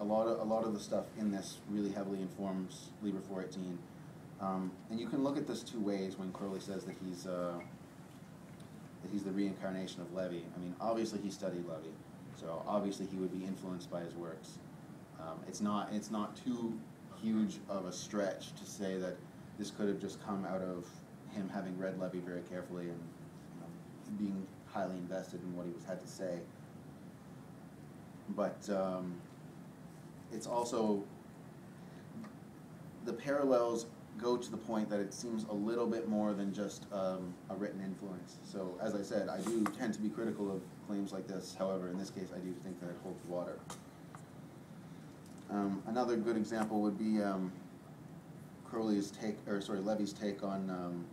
a lot of a lot of the stuff in this really heavily informs Liber 418. Um, and you can look at this two ways when Crowley says that he's uh, that he's the reincarnation of Levi. I mean, obviously he studied Levi, so obviously he would be influenced by his works. Um, it's not it's not too huge of a stretch to say that this could have just come out of him having read Levi very carefully and you know, being highly invested in what he was had to say. But um, it's also the parallels go to the point that it seems a little bit more than just um, a written influence. So as I said, I do tend to be critical of claims like this. However, in this case, I do think that it holds water. Um, another good example would be um, Crowley's take, or sorry, Levi's take on um,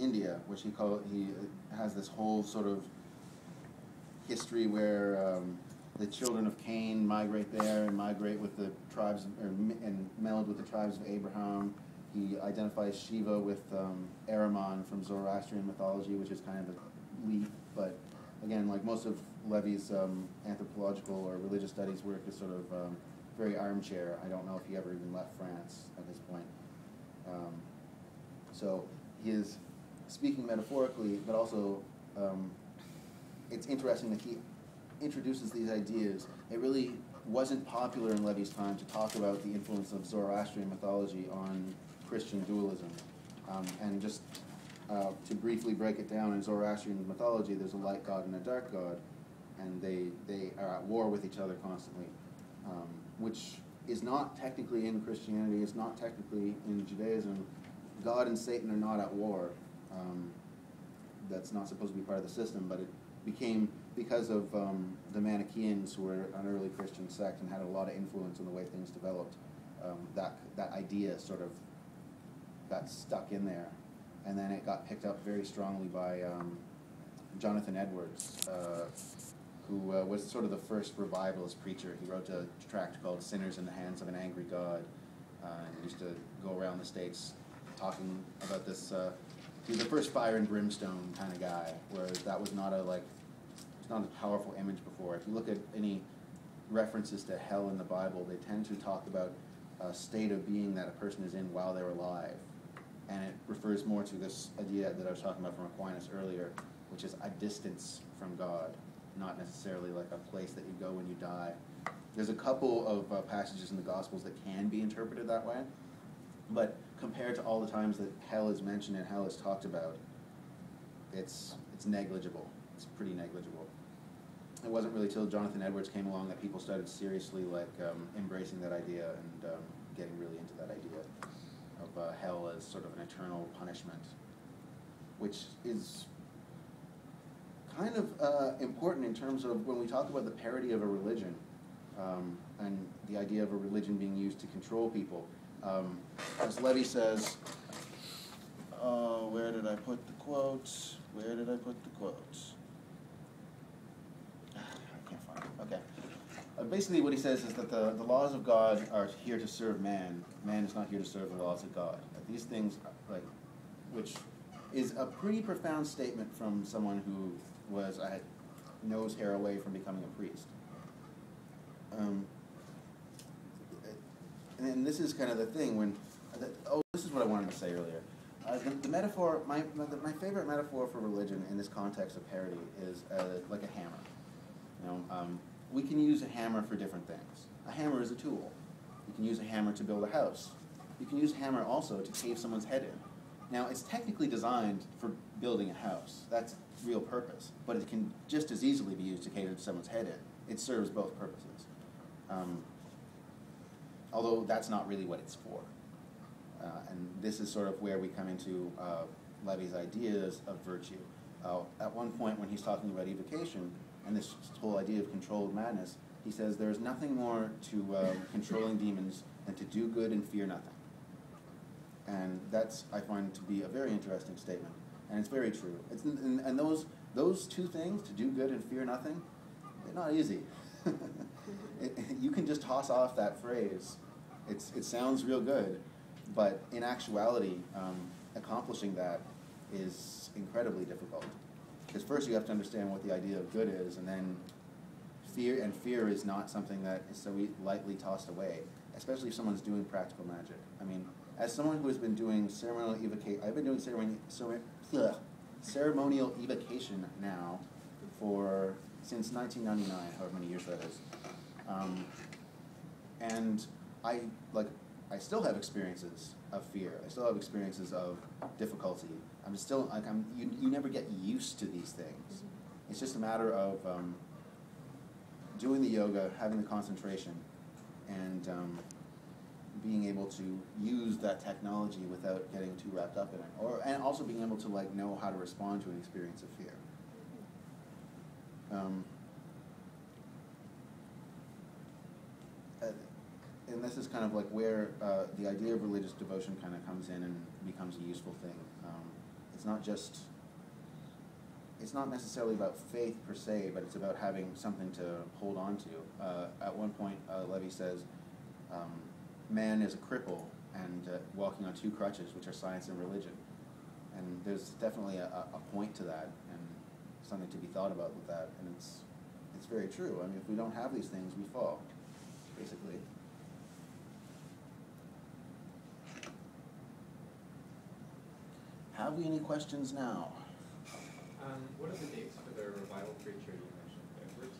India, which he he has this whole sort of history where um, the children of Cain migrate there and migrate with the tribes, or, and meld with the tribes of Abraham. He identifies Shiva with um, Ahriman from Zoroastrian mythology, which is kind of a leap, but again, like most of Levi's um, anthropological or religious studies work is sort of um, very armchair. I don't know if he ever even left France at this point. Um, so he is speaking metaphorically, but also um, it's interesting that he introduces these ideas. It really wasn't popular in Levi's time to talk about the influence of Zoroastrian mythology on Christian dualism. Um, and just uh, to briefly break it down, in Zoroastrian mythology, there's a light god and a dark god, and they, they are at war with each other constantly, um, which is not technically in Christianity, it's not technically in Judaism. God and Satan are not at war. Um, that's not supposed to be part of the system, but it became because of um, the Manichaeans, who were an early Christian sect and had a lot of influence in the way things developed. Um, that that idea sort of got stuck in there, and then it got picked up very strongly by um, Jonathan Edwards, uh, who uh, was sort of the first revivalist preacher. He wrote a tract called "Sinners in the Hands of an Angry God," uh, and he used to go around the states talking about this. Uh, he was the first fire and brimstone kind of guy, where that was not a like, it's not a powerful image before. If you look at any references to hell in the Bible, they tend to talk about a state of being that a person is in while they're alive and it refers more to this idea that I was talking about from Aquinas earlier, which is a distance from God, not necessarily like a place that you go when you die. There's a couple of uh, passages in the Gospels that can be interpreted that way, but compared to all the times that hell is mentioned and hell is talked about, it's it's negligible. It's pretty negligible. It wasn't really till Jonathan Edwards came along that people started seriously like um, embracing that idea and um, getting really into that idea of uh, hell as sort of an eternal punishment, which is kind of uh, important in terms of when we talk about the parody of a religion um, and the idea of a religion being used to control people. Um, as Levi says, uh, where did I put the quotes? Where did I put the quotes? I can't find it. Okay. Uh, basically, what he says is that the, the laws of God are here to serve man. Man is not here to serve the laws of God. That these things, like, which is a pretty profound statement from someone who was a nose hair away from becoming a priest. Um, and this is kind of the thing when, oh, this is what I wanted to say earlier. Uh, the, the, metaphor, my, my, my, favorite metaphor for religion in this context of parody is uh, like a hammer. You know, um, we can use a hammer for different things. A hammer is a tool. You can use a hammer to build a house. You can use a hammer also to cave someone's head in. Now, it's technically designed for building a house. That's real purpose. But it can just as easily be used to cave someone's head in. It serves both purposes. Um, although that's not really what it's for. Uh, and this is sort of where we come into uh, Levi's ideas of virtue. Uh, at one point, when he's talking about evocation, and this whole idea of controlled madness, he says there is nothing more to uh, controlling demons than to do good and fear nothing. And that's, I find, to be a very interesting statement. And it's very true. It's, and, and those, those two things, to do good and fear nothing, they're not easy. it, you can just toss off that phrase. It's, it sounds real good, but in actuality, um, accomplishing that is incredibly difficult. Because first you have to understand what the idea of good is, and then fear and fear is not something that is so lightly tossed away, especially if someone's doing practical magic. I mean, as someone who has been doing ceremonial evocation, I've been doing ceremony, cere- ugh, ceremonial evocation now for since 1999, however many years that is. Um, and I like I still have experiences of fear. I still have experiences of difficulty. I'm still like I'm you, you never get used to these things. It's just a matter of um, doing the yoga, having the concentration, and um, being able to use that technology without getting too wrapped up in it, or and also being able to like know how to respond to an experience of fear. Um, uh, and this is kind of like where uh, the idea of religious devotion kind of comes in and becomes a useful thing. Um, it's not just, it's not necessarily about faith per se, but it's about having something to hold on to. Uh, at one point, uh, Levi says, um, man is a cripple and uh, walking on two crutches, which are science and religion. And there's definitely a, a point to that and something to be thought about with that. And it's, it's very true. I mean, if we don't have these things, we fall, basically. Have we any questions now? Um, what are the dates for the revival preacher you mentioned, Edwards?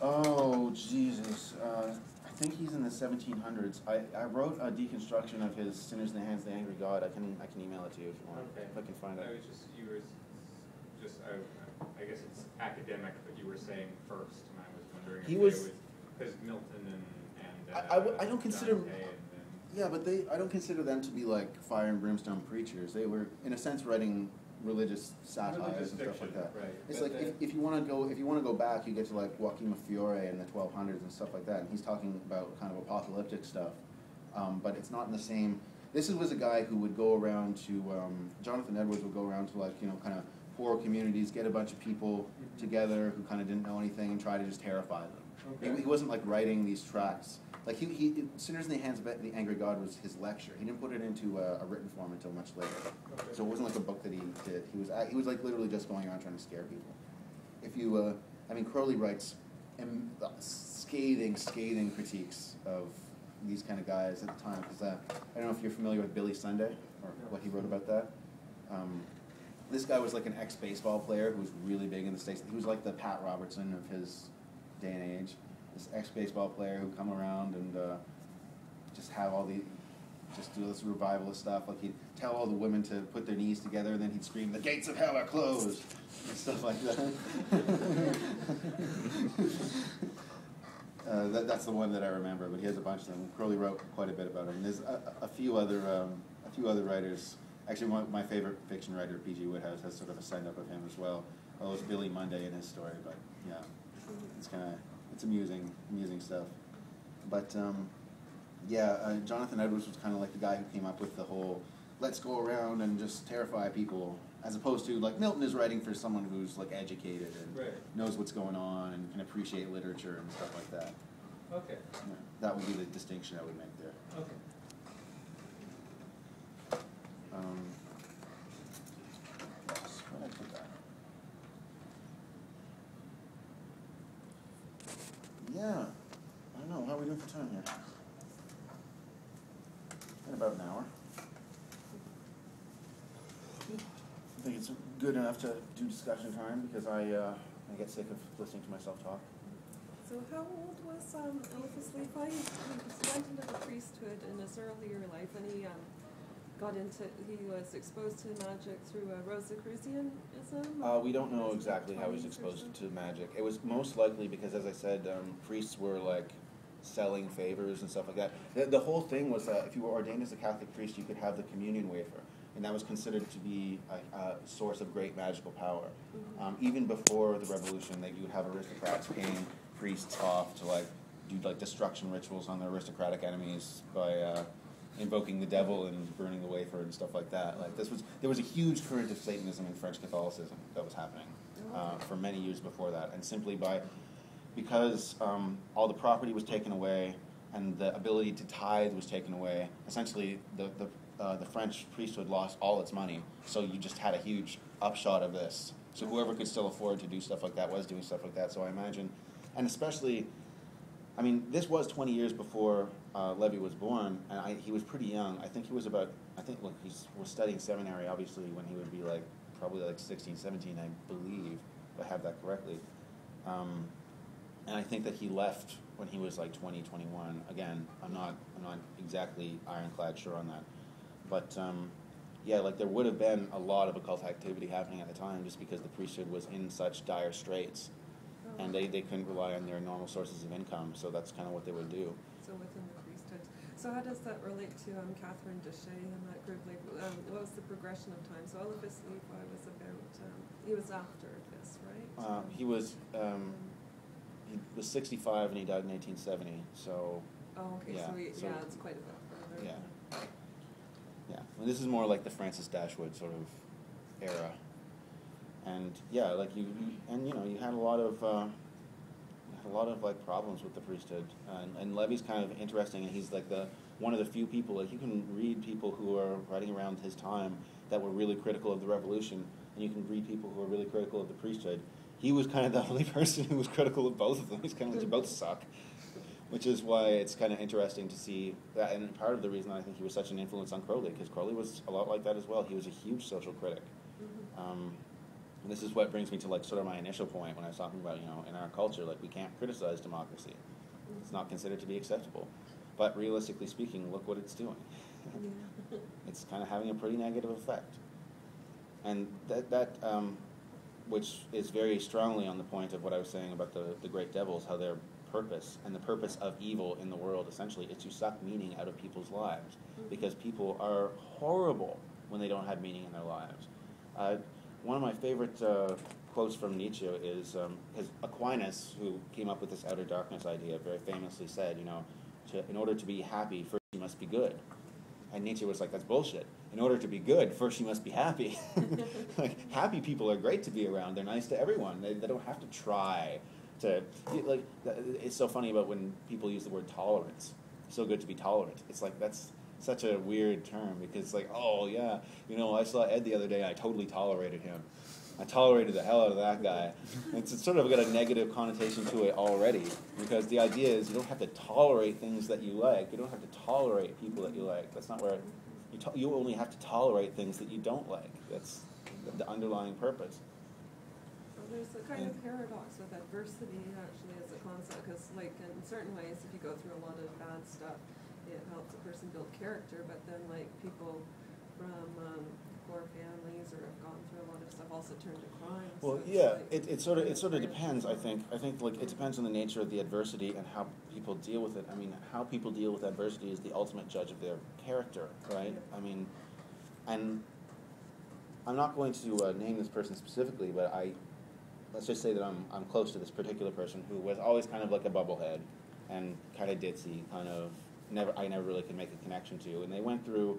Oh, Jesus. Uh, I think he's in the 1700s. I, I wrote a deconstruction of his Sinners in the Hands of the Angry God. I can, I can email it to you if you want, Okay. if I can find it. I was just, you were, just, I, I guess it's academic, but you were saying first, and I was wondering if He it was- because Milton and, and, I- uh. I w- I don't consider- Dante and then- Yeah, but they, I don't consider them to be like fire and brimstone preachers. They were, in a sense, writing religious satires Religious and stuff like that. right, It's but like if, if you want to go if you want to go back, you get to like Joaquin Fiore in the 1200s and stuff like that, and he's talking about kind of apocalyptic stuff, um, but it's not in the same. This was a guy who would go around to um, Jonathan Edwards would go around to like you know kind of poor communities, get a bunch of people Mhm. together who kind of didn't know anything, and try to just terrify them. He, he wasn't like writing these tracts. Like he, he Sinners in the Hands of the Angry God was his lecture. He didn't put it into a, a written form until much later. Okay. So it wasn't like a book that he did. He was he was like literally just going around trying to scare people. If you, uh, I mean, Crowley writes uh, scathing, scathing critiques of these kind of guys at the time. Because uh, I don't know if you're familiar with Billy Sunday or what he wrote about that. Um, this guy was like an ex-baseball player who was really big in the states. He was like the Pat Robertson of his day and age. This ex-baseball player who come around and uh, just have all the, just do this revivalist stuff. Like he'd tell all the women to put their knees together, and then he'd scream, "The gates of hell are closed," and stuff like that. uh, that that's the one that I remember, but he has a bunch of them. Crowley wrote quite a bit about him. There's a, a few other um, a few other writers. Actually, one, my favorite fiction writer, P.G. Wodehouse, has sort of a send up of him as well. Although it's Billy Monday in his story, but yeah, it's kind of it's amusing, amusing stuff. But um, yeah, uh, Jonathan Edwards was kind of like the guy who came up with the whole let's go around and just terrify people, as opposed to like Milton is writing for someone who's like educated and Right. knows what's going on and can appreciate literature and stuff like that. Okay, Yeah, that would be the distinction I would make there. okay. Um, yes, where did I put that? Yeah, I don't know, how are we doing for time here? In about an hour. I think it's good enough to do discussion time because I, uh, I get sick of listening to myself talk. So how old was um, Eliphas Levi? He went into the priesthood in his earlier life, and he um, got into. He was exposed to magic through uh, Rosicrucianism. Uh, we don't know exactly how he was exposed to magic. It was most likely because, as I said, um, priests were like selling favors and stuff like that. The, the whole thing was that if you were ordained as a Catholic priest, you could have the communion wafer, and that was considered to be a, a source of great magical power. Mhm. Um, even before the revolution, that you would have aristocrats paying priests off to like do like destruction rituals on their aristocratic enemies by uh, invoking the devil and burning the wafer and stuff like that. Like this was there was a huge current of Satanism in French Catholicism that was happening uh, for many years before that, and simply by because um, all the property was taken away and the ability to tithe was taken away. Essentially, the the uh, the French priesthood lost all its money, so you just had a huge upshot of this. So whoever could still afford to do stuff like that was doing stuff like that. So I imagine and especially, I mean, this was 20 years before uh, Levi was born, and I, he was pretty young. I think he was about, I think, look, he was studying seminary, obviously, when he would be like, probably like 16, 17, I believe, if I have that correctly. Um, and I think that he left when he was like 20, 21. Again, I'm not, I'm not exactly ironclad sure on that. But um, yeah, like there would have been a lot of occult activity happening at the time just because the priesthood was in such dire straits and they, they couldn't rely on their normal sources of income, so that's kind of what they would do. So within the priesthood. So how does that relate to um, Catherine Deshayes and that group? Like, um, what was the progression of time? So Eliphas Levi was about, um, he was after this, right? Uh, he was um, he was 65 and he died in 1870, so Oh, okay, yeah, so, we, so- yeah, it's quite a bit further. Yeah. yeah. And this is more like the Francis Dashwood sort of era. And yeah, like you, you and you know, you had a lot of uh, a lot of like problems with the priesthood, and, and Levi's kind of interesting, and he's like the one of the few people like you can read people who are writing around his time that were really critical of the revolution, and you can read people who are really critical of the priesthood. He was kind of the only person who was critical of both of them. He's kind of like, you both suck which is why it's kind of interesting to see that. And part of the reason I think he was such an influence on Crowley, because Crowley was a lot like that as well. He was a huge social critic. Mhm. Um, and this is what brings me to like sort of my initial point when I was talking about you know in our culture like we can't criticize democracy. It's not considered to be acceptable. But realistically speaking, look what it's doing. Yeah. it's kind of having a pretty negative effect. And that, that um, which is very strongly on the point of what I was saying about the, the great devils, how their purpose and the purpose of evil in the world essentially is to suck meaning out of people's lives Mhm. because people are horrible when they don't have meaning in their lives. Uh, one of my favorite uh, quotes from Nietzsche is um, his Aquinas, who came up with this outer darkness idea, very famously said, you know, to, in order to be happy, first you must be good. And Nietzsche was like, that's bullshit. In order to be good, first you must be happy. like, happy people are great to be around. They're nice to everyone. They, they don't have to try to, like, it's so funny about when people use the word tolerance. So good to be tolerant. It's like, that's such a weird term because it's like, oh, yeah, you know, I saw Ed the other day, I totally tolerated him. I tolerated the hell out of that guy. It's, it's sort of got a negative connotation to it already because the idea is you don't have to tolerate things that you like. You don't have to tolerate people that you like. That's not where you, to, you only have to tolerate things that you don't like. That's the, the underlying purpose. Well, there's a kind of paradox with adversity actually as a concept, because like in certain ways, if you go through a lot of bad stuff, it helps a person build character, but then like people from um, poor families or have gone through a lot of stuff also turn to crime. Well, yeah, like- it, it sort of it sort of depends. I think I think like it depends on the nature of the adversity and how people deal with it. I mean, how people deal with adversity is the ultimate judge of their character, right? Yeah. I mean, and I'm not going to uh, name this person specifically, but I let's just say that I'm I'm close to this particular person who was always kind of like a bubblehead and kind of ditzy, kind of never I never really could make a connection to, and they went through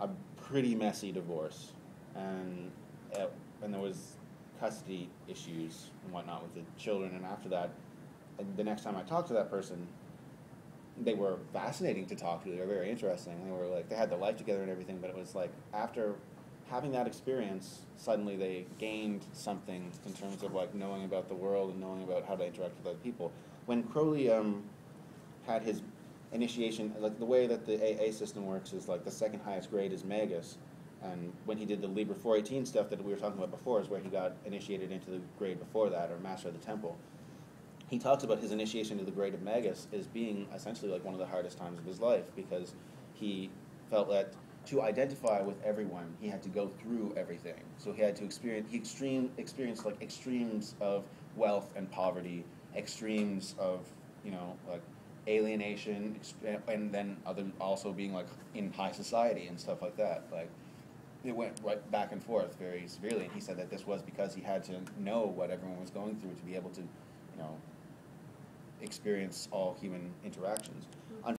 a pretty messy divorce, and uh, and there was custody issues and whatnot with the children, and after that, the next time I talked to that person, they were fascinating to talk to. They were very interesting. They were like they had their life together and everything, but it was like after having that experience, suddenly they gained something in terms of like knowing about the world and knowing about how to interact with other people. When Crowley um, had his initiation, like the way that the AA system works is like the second highest grade is Magus, and when he did the Liber 418 stuff that we were talking about before is where he got initiated into the grade before that, or Master of the Temple. He talks about his initiation to the grade of Magus as being essentially like one of the hardest times of his life because he felt that to identify with everyone, he had to go through everything. So he had to experience he extreme experienced like extremes of wealth and poverty, extremes of you know like alienation, and then other also being like in high society and stuff like that. Like it went right back and forth very severely, and he said that this was because he had to know what everyone was going through to be able to, you know, experience all human interactions.